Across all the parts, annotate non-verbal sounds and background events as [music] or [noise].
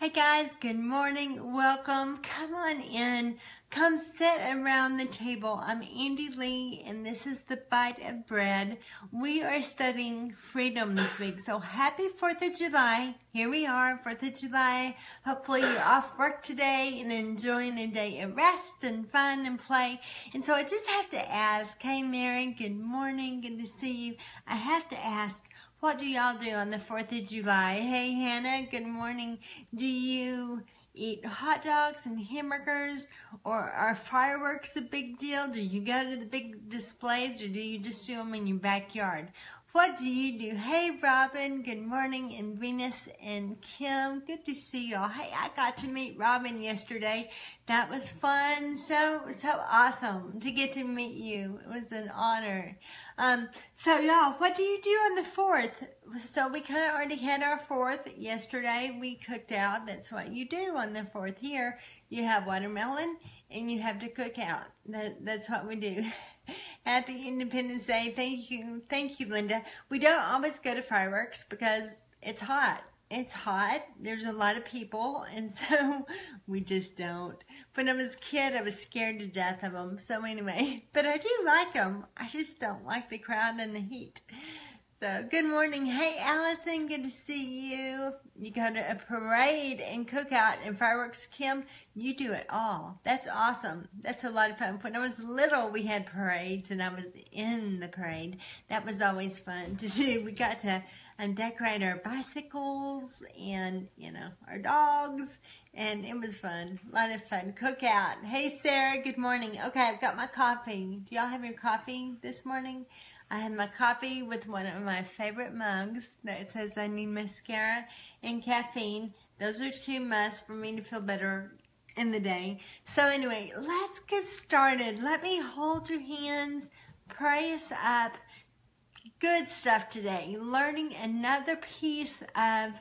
Hey guys, good morning. Welcome. Come on in. Come sit around the table. I'm Andy Lee and this is the Bite of Bread. We are studying freedom this week. So happy 4th of July. Here we are, 4th of July. Hopefully you're off work today and enjoying a day of rest and fun and play. And so I just have to ask, hey Mary, good morning. Good to see you. I have to ask, what do y'all do on the 4th of July? Hey, Hannah, good morning. Do you eat hot dogs and hamburgers or are fireworks a big deal? Do you go to the big displays or do you just do them in your backyard? What do you do? Hey, Robin. Good morning. And Venus and Kim. Good to see y'all. Hey, I got to meet Robin yesterday. That was fun. So, so awesome to get to meet you. It was an honor. Um, so y'all, what do you do on the 4th? So we kind of already had our 4th yesterday. We cooked out. That's what you do on the 4th here. You have watermelon and you have to cook out. That, that's what we do. [laughs] [laughs] Happy Independence Day. Thank you. Thank you, Linda. We don't always go to fireworks because it's hot. It's hot. There's a lot of people, [laughs] and so we just don't. When I was a kid, I was scared to death of them. So anyway, [laughs] but I do like them. I just don't like the crowd and the heat. So, good morning. Hey, Allison, good to see you. You go to a parade and cookout and fireworks. Kim, you do it all. That's awesome. That's a lot of fun. When I was little, we had parades and I was in the parade. That was always fun to do. [laughs] We got to um, decorate our bicycles and, you know, our dogs. And it was fun. A lot of fun. Cookout. Hey, Sarah, good morning. Okay, I've got my coffee. Do y'all have your coffee this morning? I have my coffee with one of my favorite mugs that says I need mascara and caffeine. Those are two musts for me to feel better in the day. So anyway, let's get started. Let me hold your hands, pray us up. Good stuff today. Learning another piece of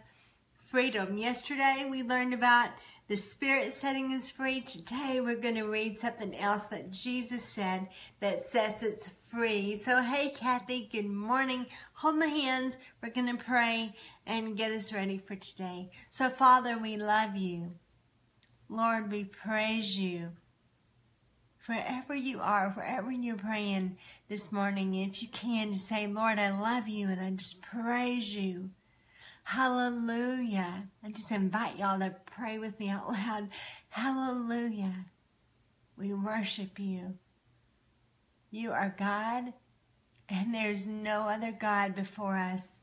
freedom. Yesterday we learned about the Spirit setting us free. Today we're going to read something else that Jesus said that sets us free. So hey Kathy, good morning. Hold my hands. We're going to pray and get us ready for today. So Father, we love you. Lord, we praise you. Wherever you are, wherever you're praying this morning, if you can, just say, Lord, I love you and I just praise you. Hallelujah. I just invite y'all to pray with me out loud. Hallelujah. We worship you. You are God, and there's no other God before us.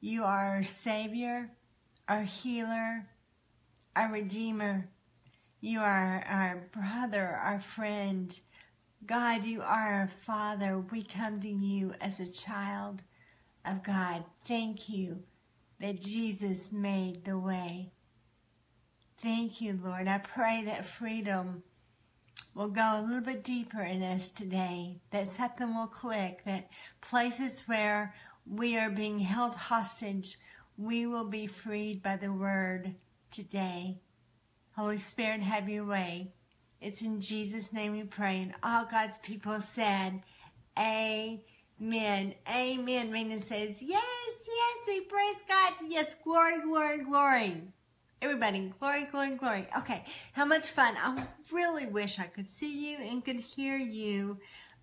You are our Savior, our healer, our Redeemer. You are our brother, our friend. God, you are our Father. We come to you as a child of God. Thank you that Jesus made the way. Thank you, Lord. I pray that freedom will go a little bit deeper in us today, that something will click, that places where we are being held hostage, we will be freed by the word today. Holy Spirit, have your way. It's in Jesus' name we pray. And all God's people said, Amen. Amen. Raina says, yes, yes, we praise God. Yes, glory, glory, glory. Everybody, glory, glory, glory. Okay, how much fun. I really wish I could see you and could hear you,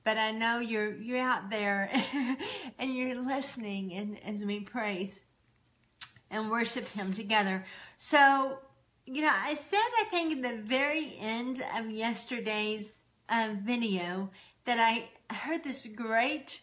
but I know you're you're out there [laughs] and you're listening and as we praise and worship him together. So, you know, I said I think at the very end of yesterday's um, video that I heard this great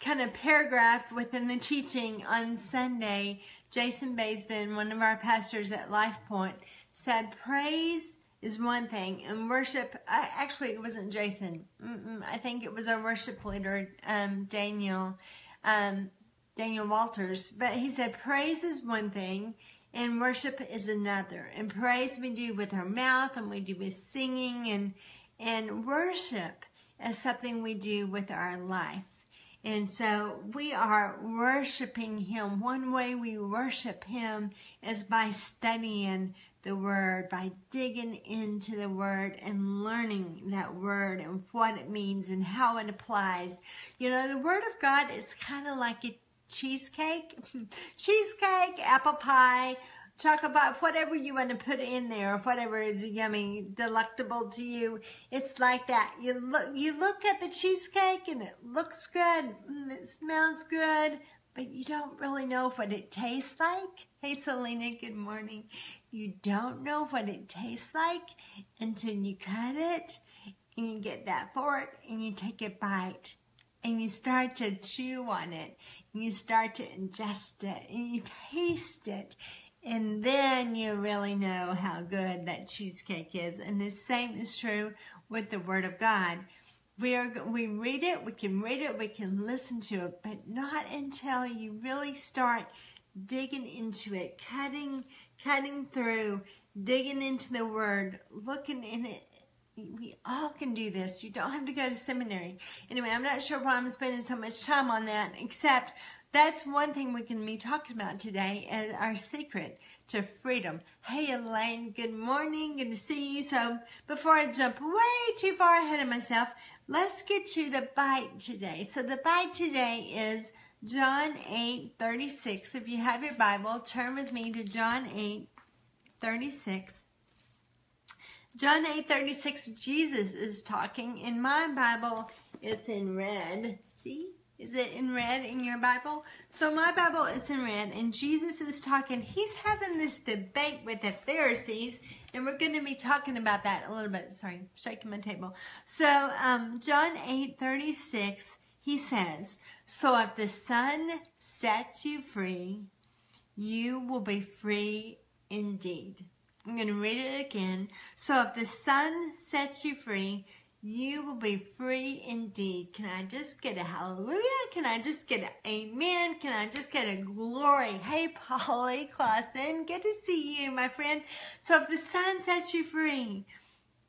kind of paragraph within the teaching on Sunday, Jason Baisden, one of our pastors at Life Point, said praise is one thing and worship, I, actually it wasn't Jason, Mm-mm, I think it was our worship leader, um, Daniel, um, Daniel Walters, but he said praise is one thing and worship is another. And praise we do with our mouth and we do with singing and, and worship is something we do with our life. And so we are worshiping Him. One way we worship Him is by studying the Word, by digging into the Word and learning that Word and what it means and how it applies. You know, the Word of God is kind of like a cheesecake, [laughs] cheesecake, apple pie, chocolate bar, whatever you want to put in there, or whatever is yummy, delectable to you. It's like that. You look, you look at the cheesecake and it looks good, mm, it smells good, but you don't really know what it tastes like. Hey, Selena, good morning. You don't know what it tastes like until you cut it and you get that fork and you take a bite and you start to chew on it and you start to ingest it and you taste it and then you really know how good that cheesecake is and the same is true with the word of god we are we read it we can read it we can listen to it but not until you really start digging into it cutting cutting through digging into the word looking in it we all can do this. You don't have to go to seminary. Anyway, I'm not sure why I'm spending so much time on that, except that's one thing we can be talking about today as our secret to freedom. Hey, Elaine, good morning. Good to see you. So before I jump way too far ahead of myself, let's get to the bite today. So the bite today is John 8, 36. If you have your Bible, turn with me to John 8, 36. John 8 36, Jesus is talking. In my Bible, it's in red. See? Is it in red in your Bible? So my Bible, it's in red, and Jesus is talking. He's having this debate with the Pharisees, and we're going to be talking about that a little bit. Sorry, shaking my table. So um, John 8 36, he says, So if the Son sets you free, you will be free indeed. I'm going to read it again. So if the Son sets you free, you will be free indeed. Can I just get a hallelujah? Can I just get an amen? Can I just get a glory? Hey, Polly Clausen, good to see you, my friend. So if the Son sets you free,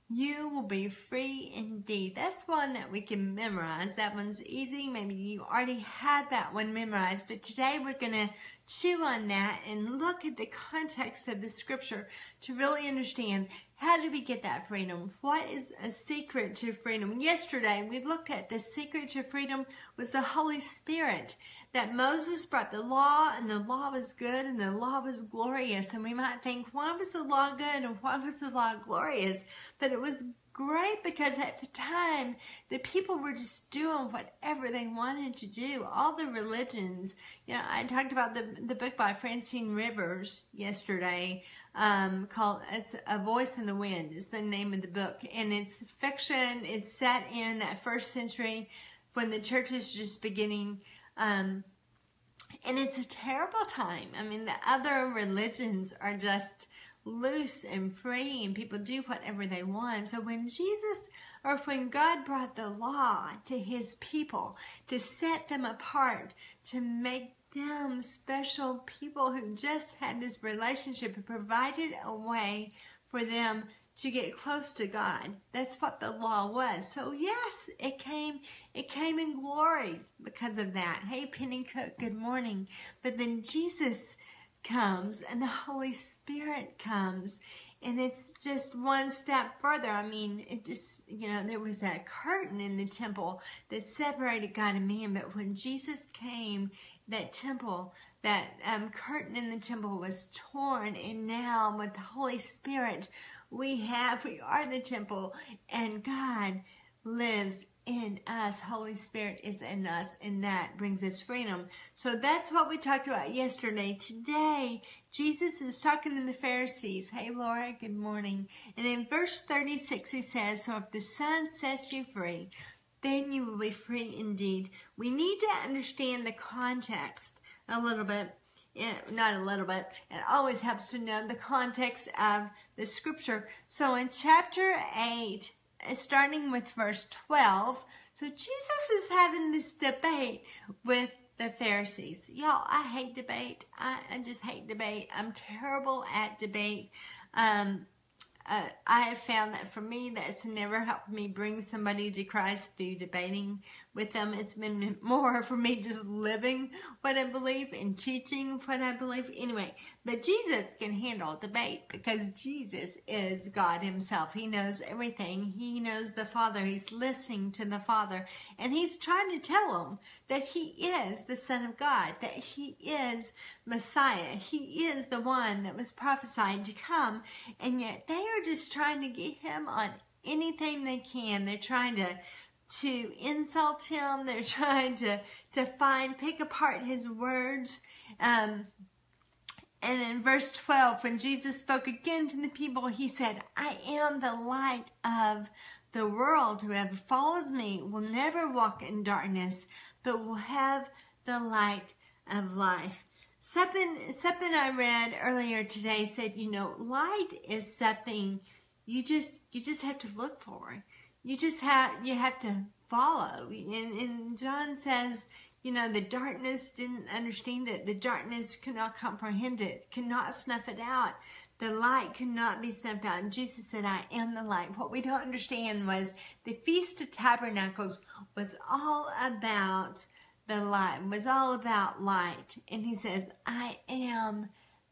you will be free indeed. That's one that we can memorize. That one's easy. Maybe you already had that one memorized, but today we're going to chew on that and look at the context of the scripture to really understand how do we get that freedom? What is a secret to freedom? Yesterday we looked at the secret to freedom was the Holy Spirit. That Moses brought the law and the law was good and the law was glorious. And we might think, why was the law good and why was the law glorious? But it was great because at the time the people were just doing whatever they wanted to do. All the religions, you know, I talked about the the book by Francine Rivers yesterday, um, called "It's a Voice in the Wind" is the name of the book, and it's fiction. It's set in that first century when the church is just beginning. Um, and it's a terrible time. I mean, the other religions are just loose and free and people do whatever they want. So when Jesus or when God brought the law to his people to set them apart, to make them special people who just had this relationship provided a way for them to get close to God. That's what the law was. So yes, it came it came in glory because of that. Hey Penny Cook, good morning. But then Jesus comes and the Holy Spirit comes and it's just one step further. I mean, it just, you know, there was a curtain in the temple that separated God and man, but when Jesus came, that temple, that um, curtain in the temple was torn, and now with the Holy Spirit, we have, we are the temple, and God lives in us. Holy Spirit is in us, and that brings us freedom. So that's what we talked about yesterday. Today, Jesus is talking to the Pharisees. Hey, Laura, good morning. And in verse 36, he says, So if the Son sets you free, then you will be free indeed. We need to understand the context a little bit. Yeah, not a little bit. It always helps to know the context of the scripture. So in chapter 8, starting with verse 12. So Jesus is having this debate with the Pharisees. Y'all, I hate debate. I, I, just hate debate. I'm terrible at debate. Um, uh, I have found that for me, that's never helped me bring somebody to Christ through debating. with them. It's been more [laughs] for me just living what I believe and teaching what I believe. Anyway, but Jesus can handle debate because Jesus is God himself. He knows everything. He knows the Father. He's listening to the Father and he's trying to tell them that he is the Son of God, that he is Messiah. He is the one that was prophesied to come. And yet they are just trying to get him on anything they can. They're trying to to insult him. They're [laughs] trying to, to find, pick apart his words. Um, and in verse 12, when Jesus spoke again to the people, he said, I am the light of the world. Whoever follows me will never walk in darkness, but will have the light of life. Something, something I read earlier today said, you know, light is something you just, you just have to look for you just have you have to follow and, and john says you know the darkness didn't understand it the darkness could not comprehend it could not snuff it out the light could not be snuffed out and jesus said i am the light what we don't understand was the feast of tabernacles was all about the light was all about light and he says i am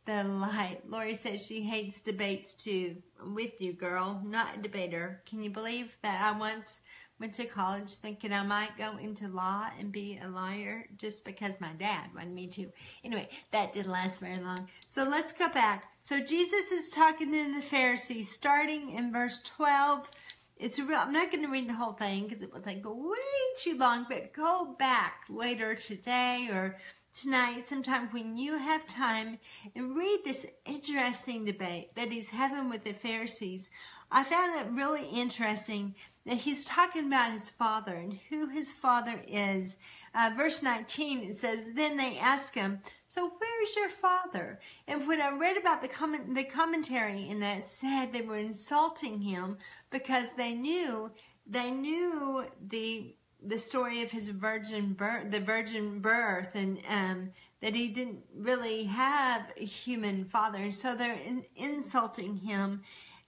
the light. Lori says she hates debates too. I'm with you, girl. Not a debater. Can you believe that I once went to college thinking I might go into law and be a lawyer just because my dad wanted me to. Anyway, that didn't last very long. So let's go back. So Jesus is talking to the Pharisees starting in verse 12. It's real, I'm not going to read the whole thing because it will take way too long, but go back later today or tonight, sometime when you have time, and read this interesting debate that he's having with the Pharisees. I found it really interesting that he's talking about his father and who his father is. Uh, verse 19, it says, Then they ask him, So where's your father? And when I read about the, comment, the commentary in that, said they were insulting him because they knew, they knew the the story of his virgin birth, the virgin birth, and um, that he didn't really have a human father. And so they're in, insulting him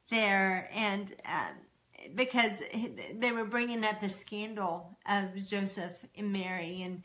there, and uh, because they were bringing up the scandal of Joseph and Mary, and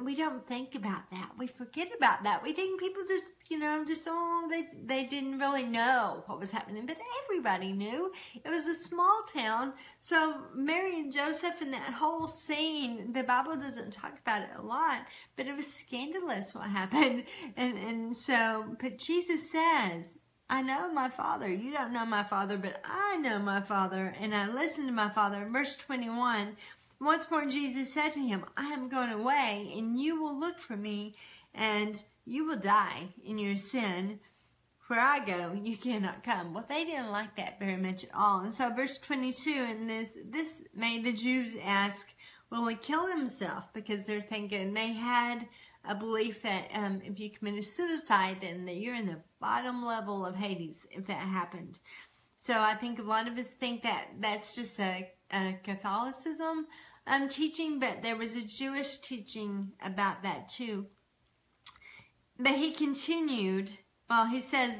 we don't think about that. We forget about that. We think people just, you know, just oh they they didn't really know what was happening, but everybody knew. It was a small town. So Mary and Joseph and that whole scene, the Bible doesn't talk about it a lot, but it was scandalous what happened. [laughs] And and so but Jesus says, I know my father. You don't know my father, but I know my father, and I listen to my father. Verse 21 once more, Jesus said to him, I am going away, and you will look for me, and you will die in your sin. Where I go, you cannot come. Well, they didn't like that very much at all. And so, verse 22, and this, this made the Jews ask, Will he kill himself? Because they're thinking they had a belief that um, if you committed suicide, then you're in the bottom level of Hades if that happened. So I think a lot of us think that that's just a, a Catholicism um, teaching, but there was a Jewish teaching about that too. But he continued, well, he says,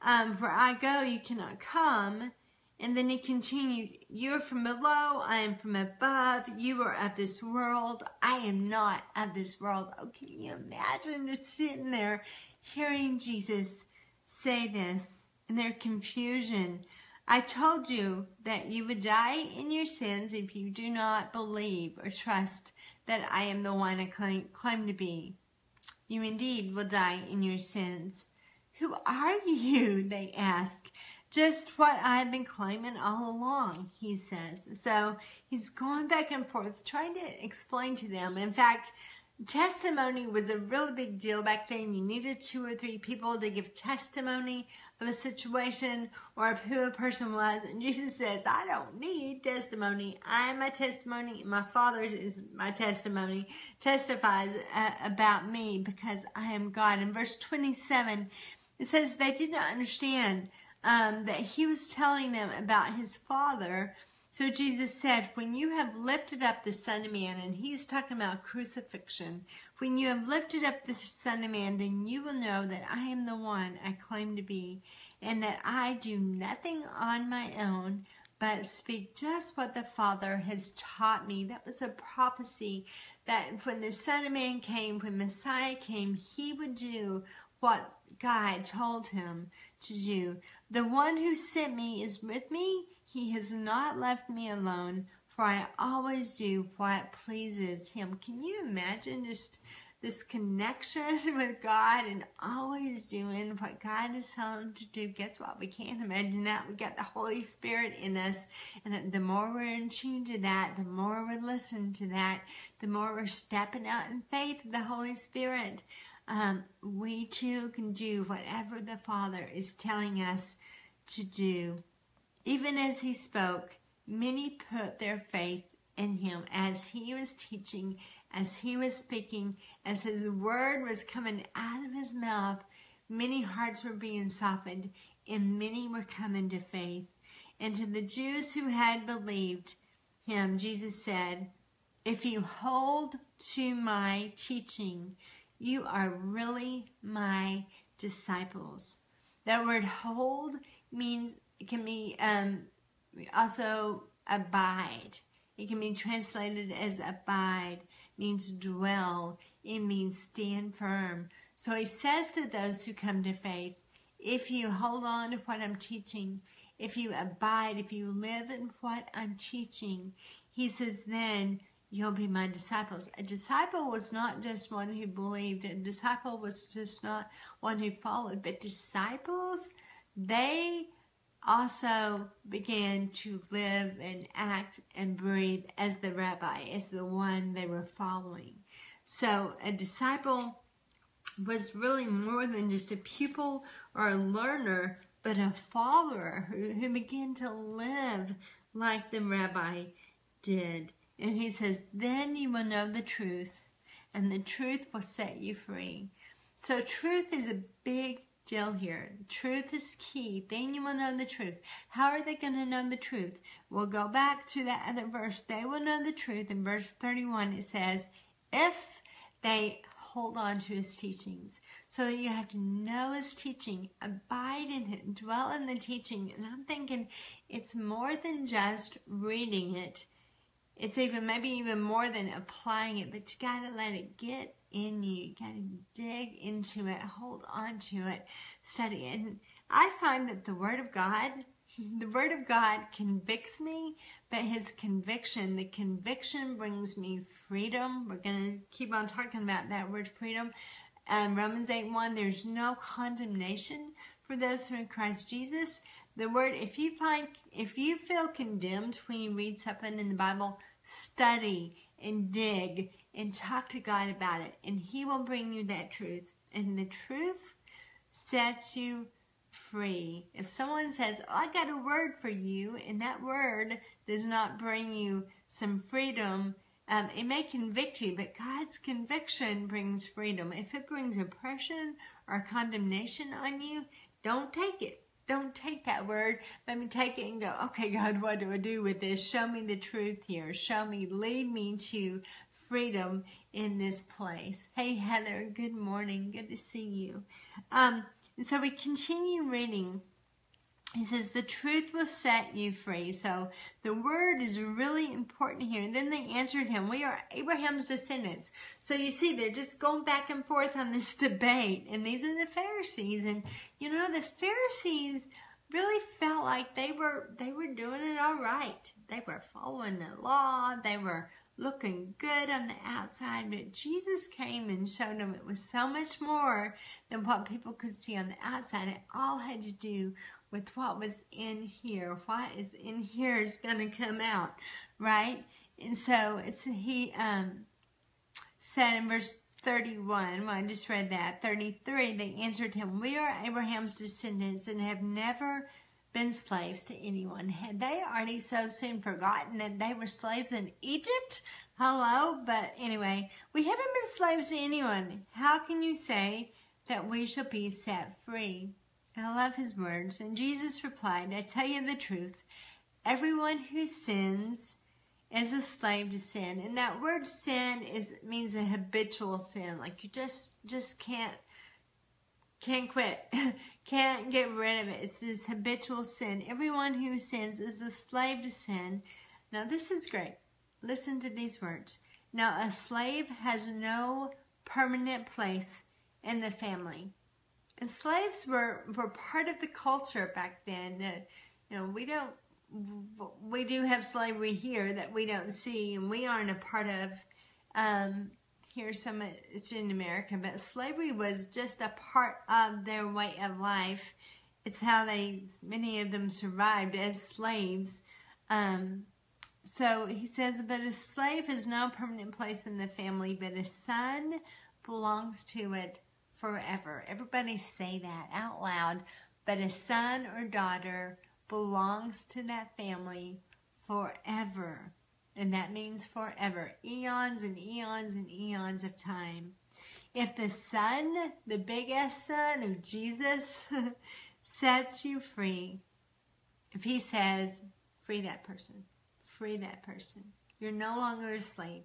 um, where I go, you cannot come. And then he continued, You are from below, I am from above, you are of this world, I am not of this world. Oh, can you imagine just sitting there hearing Jesus say this and their confusion? I told you that you would die in your sins if you do not believe or trust that I am the one I claim, to be. You indeed will die in your sins. Who are [laughs] you? They ask. Just what I've been claiming all along, he says. So he's going back and forth trying to explain to them. In fact, testimony was a really big deal back then. You needed two or three people to give testimony of a situation or of who a person was. And Jesus says, I don't need testimony. I am my testimony. My Father is my testimony, testifies uh, about me because I am God. In verse 27, it says they did not understand um, that he was telling them about his Father. So Jesus said, When you have lifted up the Son of Man, and he's talking about crucifixion, when you have lifted up the Son of Man, then you will know that I am the one I claim to be, and that I do nothing on my own, but speak just what the Father has taught me. That was a prophecy that when the Son of Man came, when Messiah came, he would do what God told him to do. The one who sent me is with me. He has not left me alone, for I always do what pleases him. Can you imagine just this connection [laughs] with God and always doing what God is telling him to do? Guess what? We can't imagine that. We got the Holy Spirit in us. And the more we're in tune to that, the more we're listening to that, the more we're stepping out in faith of the Holy Spirit. Um, we too can do whatever the Father is telling us to do. Even as he spoke, many put their faith in him as he was teaching, as he was speaking, as his word was coming out of his mouth. Many hearts were being softened, and many were coming to faith. And to the Jews who had believed him, Jesus said, If you hold to my teaching, you are really my disciples. That word hold means it can be um, also abide. It can be translated as abide, means dwell, it means stand firm. So he says to those who come to faith, if you hold on to what I'm teaching, if you abide, if you live in what I'm teaching, he says, then you'll be my disciples. A disciple was not just one who believed, a disciple was just not one who followed, but disciples, they also began to live and act and breathe as the rabbi, as the one they were following. So a disciple was really more than just a pupil or a learner, but a follower who, who began to live like the rabbi did. And he says, then you will know the truth, and the truth will set you free. So truth is a big deal here. Truth is key. Then you will know the truth. How are they going to know the truth? We'll go back to that other verse. They will know the truth. In verse 31, it says, if they hold on to his teachings. So that you have to know his teaching, abide in it, dwell in the teaching. And I'm thinking it's more than just reading it. It's even maybe even more than applying it, but you got to let it get in you. You got to dig into it, hold on to it, study it. And I find that the Word of God, [laughs] the Word of God convicts me, but His conviction, the conviction brings me freedom. We're going to keep on talking about that word freedom. Um, Romans 8 1, there's no condemnation for those who are in Christ Jesus. The word, if you find, if you feel condemned when you read something in the Bible, study and dig and talk to God about it, and He will bring you that truth. And the truth sets you free. If someone says, oh, I got a word for you, and that word does not bring you some freedom, um, it may convict you, but God's conviction brings freedom. If it brings oppression or condemnation on you, don't take it. Don't take that word. Let me take it and go, okay, God, what do I do with this? Show me the truth here. Show me, lead me to freedom in this place. Hey, Heather, good morning. Good to see you. Um, so we continue reading. He says, the truth will set you free. So the word is really important here. And then they answered him, we are Abraham's descendants. So you see, they're just going back and forth on this [laughs] debate. And these are the Pharisees. And you know, the Pharisees really felt like they were, they were doing it all right. They were following the law. They were looking good on the outside, but Jesus came and showed them it was so much more than what people could see on the outside. It all had to do with what was in here. What is in here is going to come out, right? And so it's, he um, said in verse 31, well, I just read that, 33, they answered him, We are Abraham's descendants and have never been slaves to anyone. Had they already so soon forgotten that they were slaves in Egypt? Hello? But anyway, we haven't been slaves to anyone. How can you say that we shall be set free? And I love his words. And Jesus replied, I tell you the truth. Everyone who sins is a slave to sin. And that word sin is means a habitual sin. Like you just just can't can't quit, [laughs] can't get rid of it. It's this habitual sin. Everyone who sins is a slave to sin. Now, this is great. Listen to these words. Now, a slave has no permanent place in the family. And slaves were, were part of the culture back then. Uh, you know, we don't, we do have slavery here that we don't see and we aren't a part of. Um, here's some, it's in America, but slavery was just a part of their way of life. It's how they, many of them survived as slaves. Um, so he says, but a slave has no permanent place in the family, but a son belongs to it forever. Everybody say that out loud. But a son or daughter belongs to that family forever. And that means forever. Eons and eons and eons of time. If the Son, the big Son of Jesus, [laughs] sets you free, if He says, free that person, free that person, you're no longer a slave.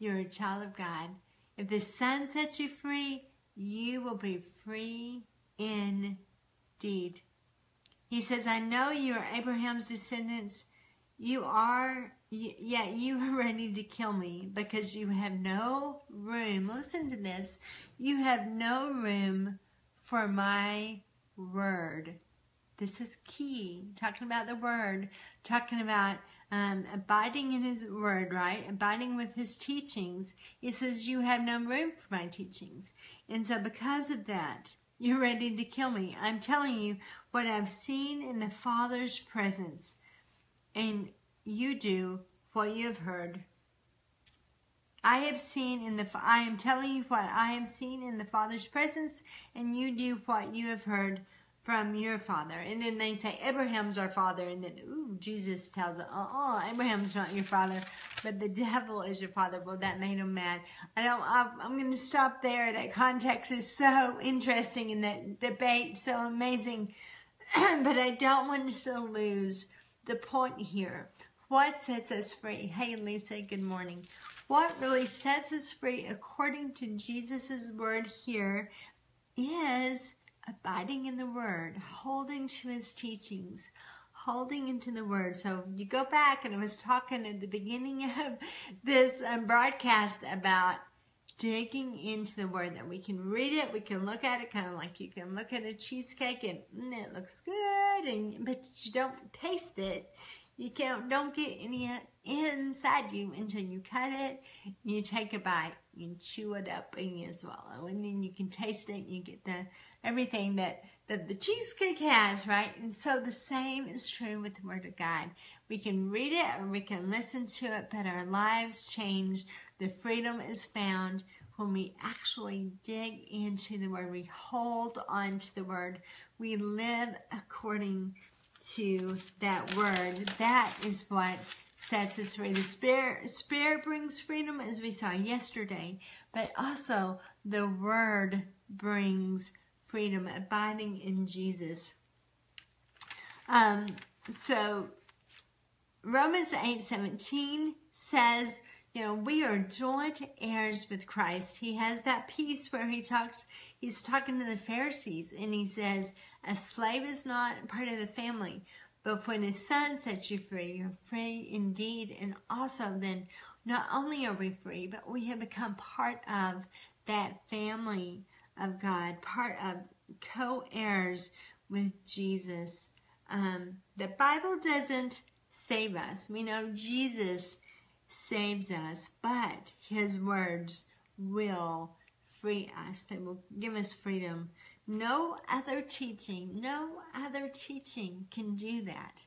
You're a child of God. If the Son sets you free, you will be free indeed. He says, I know you are Abraham's descendants. You are, yet you [laughs] are ready to kill me because you have no room. Listen to this. You have no room for my word. This is key. Talking about the word, talking about um, abiding in his word, right? Abiding with his teachings. He says, You have no room for my teachings. And so, because of that, you're ready to kill me. I'm telling you what I've seen in the Father's presence, and you do what you have heard. I have seen in the I am telling you what I have seen in the Father's presence, and you do what you have heard from your father. And then they say, Abraham's our father. And then, ooh, Jesus tells them, oh, Abraham's not your father, but the devil is your father. Well, that made him mad. I don't, I'm going to stop there. That context is so interesting and that debate so amazing. [clears throat] but I don't want us to lose the point here. What sets us free? Hey, Lisa, good morning. What really sets us free, according to Jesus' word here, is abiding in the Word, holding to His teachings, holding into the Word. So you go back, and I was talking at the beginning [laughs] of this um, broadcast about digging into the Word that we can read it, we can look at it, kind of like you can look at a cheesecake and mm, it looks good, and but you don't taste it. You can't don't get any inside you until you cut it. You take a bite, you chew it up, and you swallow, and then you can taste it. and You get the everything that, that the cheesecake has, right? And so the same is true with the Word of God. We can read it or we can listen to it, but our lives change. The freedom is found when we actually dig into the Word. We hold on to the Word. We live according to that Word. That is what sets us free. The Spirit, Spirit brings freedom, as we saw yesterday, but also the Word brings freedom, abiding in Jesus. Um, so Romans 8 17 says, you know, we are joint heirs with Christ. He has that piece where he talks, he's talking to the Pharisees and he says, a slave is not part of the family, but when his son sets you free, you're free indeed. And also then, not only are we free, but we have become part of that family of God, part of co-heirs with Jesus. Um, the Bible doesn't save us. We know Jesus saves us, but his words will free us. They will give us freedom. No other teaching, no other teaching can do that.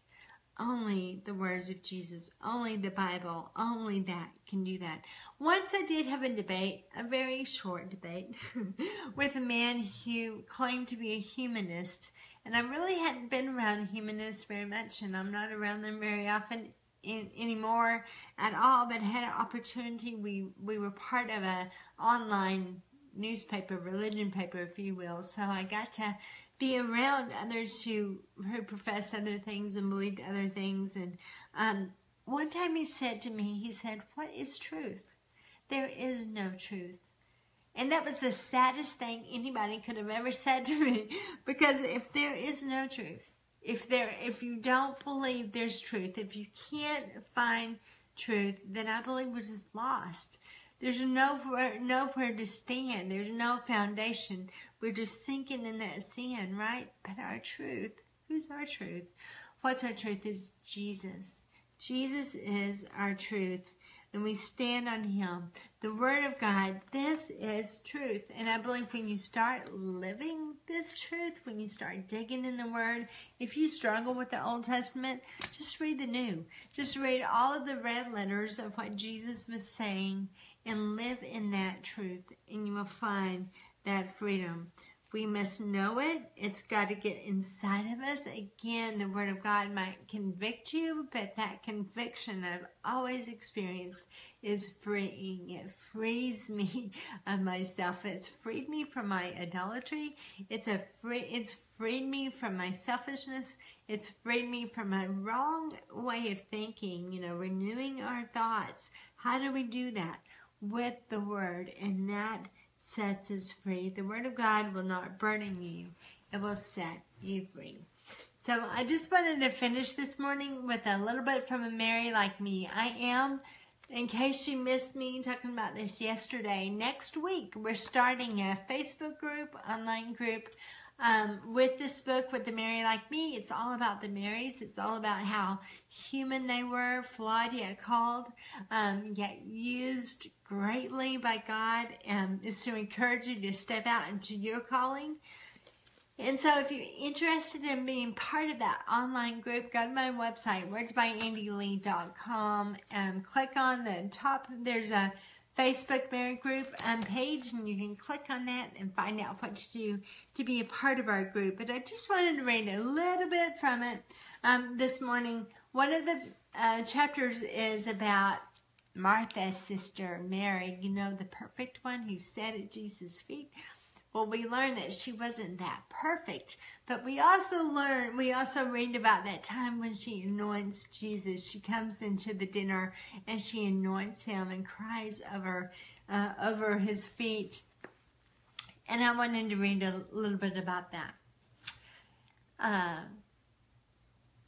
Only the words of Jesus, only the Bible, only that can do that. Once I did have a debate, a very short debate, [laughs] with a man who claimed to be a humanist. And I really hadn't been around humanists very much, and I'm not around them very often in, anymore at all, but had an opportunity. We, we were part of a online newspaper, religion paper, if you will. So I got to be around others who who professed other things and believed other things. And um, one time he said to me, he said, "What is truth? There is no truth." And that was the saddest thing anybody could have ever said to me [laughs] because if there is no truth, if there if you don't believe there's truth, if you can't find truth, then I believe we're just lost. There's nowhere nowhere to stand. There's no foundation. We're just sinking in that sin, right? But our truth, who's our truth? What's our truth is Jesus. Jesus is our truth and we stand on Him. The Word of God, this is truth. And I believe when you start living this truth, when you start digging in the Word, if you struggle with the Old Testament, just read the New. Just read all of the red letters of what Jesus was saying and live in that truth, and you will find that freedom. We must know it. It's got to get inside of us. Again, the Word of God might convict you, but that conviction I've always experienced is freeing. It frees [laughs] me of myself. It's freed me from my idolatry. It's a free. It's freed me from my selfishness. It's freed me from my wrong way of thinking. You know, renewing our thoughts. How do we do that? With the Word, and that sets us free. The Word of God will not burden you, it will set you free. So I just wanted to finish this morning with a little bit from a Mary like me. I am, in case you missed me talking about this yesterday, next week we're starting a Facebook group, online group um, with this book, with the Mary Like Me, it's all about the Marys. It's all about how human they were, flawed yet called, um, yet used greatly by God. Um, is to encourage you to step out into your calling. And so if you're interested in being part of that online group, go to my website, wordsbyandylee.com, and click on the top. There's a Facebook Mary Group um, page, and you can click on that and find out what to do to be a part of our group. But I just wanted to read a little bit from it um, this morning. One of the uh, chapters is about Martha's sister, Mary, you know, the perfect one who sat at Jesus' feet. Well, we learned that she wasn't that perfect, but we also learned, we also read about that time when she anoints Jesus. She comes into the dinner and she anoints him and cries over, uh, over his feet. And I wanted to read a little bit about that. Uh,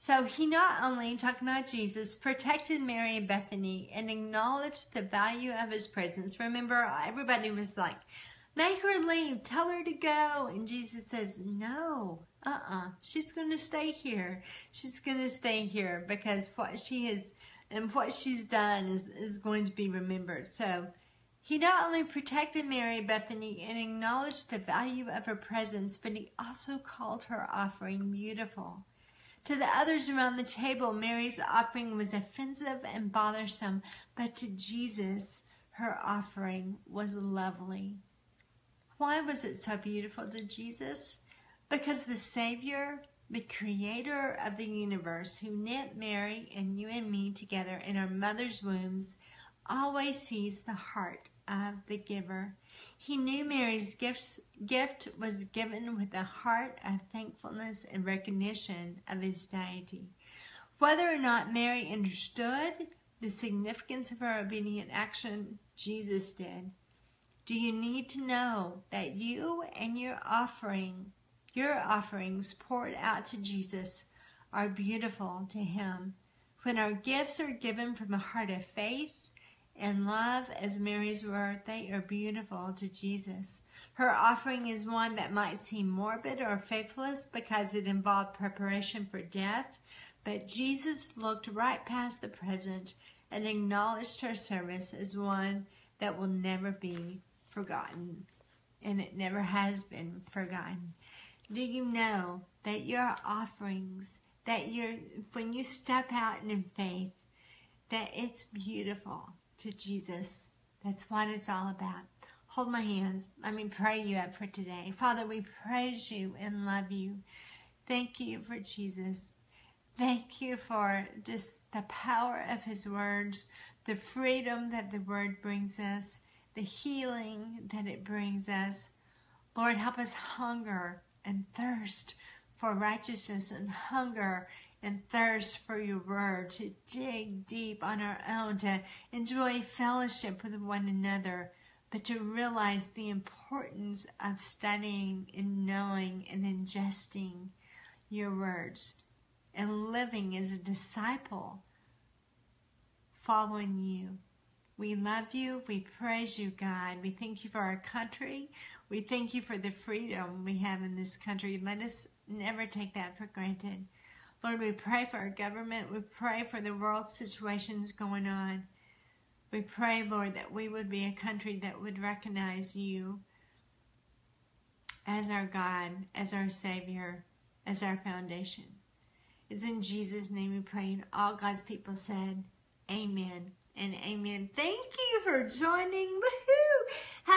so he not only, talking about Jesus, protected Mary and Bethany and acknowledged the value of his presence. Remember, everybody was like, Make her leave. Tell her to go. And Jesus says, No, uh uh-uh. uh. She's going to stay here. She's going to stay here because what she has and what she's done is, is going to be remembered. So he not only protected Mary and Bethany and acknowledged the value of her presence, but he also called her offering beautiful. To the others around the table, Mary's offering was offensive and bothersome, but to Jesus, her offering was lovely. Why was it so beautiful to Jesus? Because the Savior, the creator of the universe, who knit Mary and you and me together in our mother's wombs, always sees the heart of the giver. He knew Mary's gifts, gift was given with a heart of thankfulness and recognition of his deity. Whether or not Mary understood the significance of her obedient action, Jesus did. Do you need to know that you and your offering, your offerings poured out to Jesus are beautiful to him? When our gifts are given from a heart of faith and love as Mary's were, they are beautiful to Jesus. Her offering is one that might seem morbid or faithless because it involved preparation for death, but Jesus looked right past the present and acknowledged her service as one that will never be forgotten, and it never has been forgotten. Do you know that your offerings, that you're, when you step out in faith, that it's beautiful to Jesus? That's what it's all about. Hold my hands. Let me pray you up for today. Father, we praise you and love you. Thank you for Jesus. Thank you for just the power of his words, the freedom that the word brings us the healing that it brings us. Lord, help us hunger and thirst for righteousness and hunger and thirst for your word, to dig deep on our own, to enjoy fellowship with one another. but to realize the importance of studying and knowing and ingesting your words and living as a disciple following you. We love you. We praise you, God. We thank you for our country. We thank you for the freedom we have in this country. Let us never take that for granted. Lord, we pray for our government. We pray for the world situations going on. We pray, Lord, that we would be a country that would recognize you as our God, as our Savior, as our foundation. It's in Jesus' name we pray, and all God's people said, Amen and amen. Thank you for joining. Woohoo!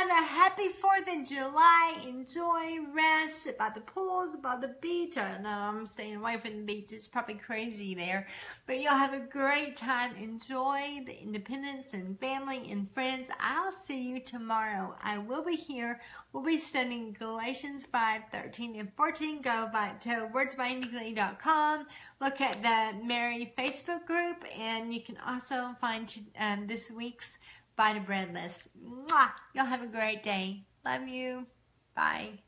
Have a happy 4th of July. Enjoy, rest, by the pools, by the beach. I know, I'm staying away from the beach. It's probably crazy there. But you'll have a great time. Enjoy the independence and family and friends. I'll see you tomorrow. I will be here. We'll be studying Galatians 5, 13, and 14. Go by to wordsbyandyglee.com. Look at the Mary Facebook group, and you can also find um, this week's Bite of Bread list. Mwah! Y'all have a great day. Love you. Bye.